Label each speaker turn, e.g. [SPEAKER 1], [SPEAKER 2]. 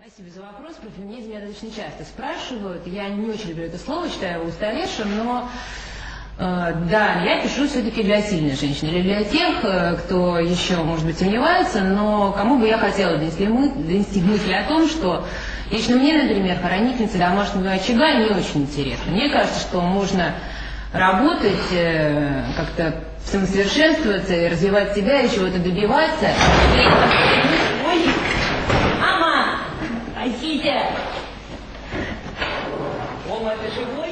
[SPEAKER 1] Спасибо за вопрос. Про феминизм меня достаточно часто спрашивают. Я не очень люблю это слово, считаю его устаревшим, но э, да, я пишу все-таки для сильной женщины, или для тех, э, кто еще, может быть, сомневается, но кому бы я хотела донести, мы, донести мысль о том, что лично мне, например, хранительница домашнего очага не очень интересно. Мне кажется, что можно работать, э, как-то самосовершенствоваться и развивать себя и чего-то добиваться. И Несите! Он это живой?